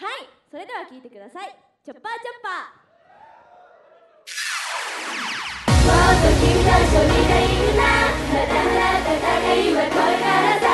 はいそれでは聴いてください「チョッパーチョッパー」もっと君と一緒にいたいな戦いはこれから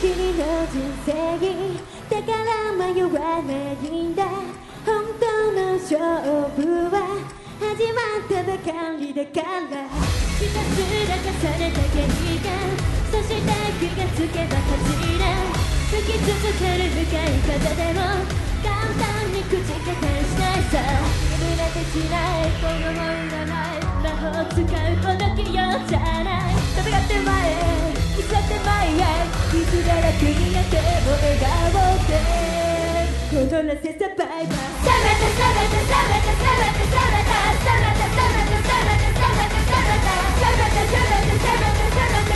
君の人生だから迷わないんだ。本当の勝負は始まったばかりだ。からひたすら重ねた結果そして気がつけば恥ちら吹き続ける向かい方でも笑顔でこのせさバイバイ冷めて冷めて冷めて冷めて冷めて冷めて冷めて冷めて冷めて冷めて冷めて冷めて冷めて冷めて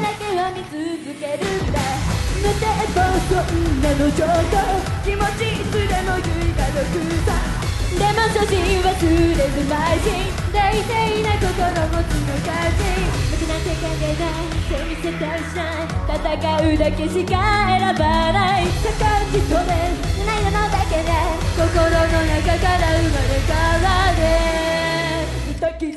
だけは見続けるんだ。無抵ばそんなの上等気持ちすれも言いがろくさ。でも初心忘れずま邁進大体な心持ちの価無くなって関係ないせ見せたいしない戦うだけしか選ばない。高い人で七色のだけで心の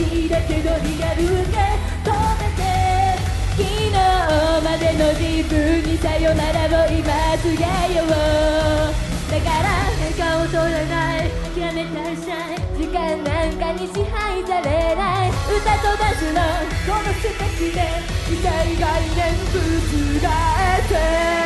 しだけどリアルが飛べて昨日までの自分にさよならを今告げよ。うだから笑を取らない。諦めたいしない。時間なんかに支配されない。歌とダンスのこの素敵で痛い概念覆って。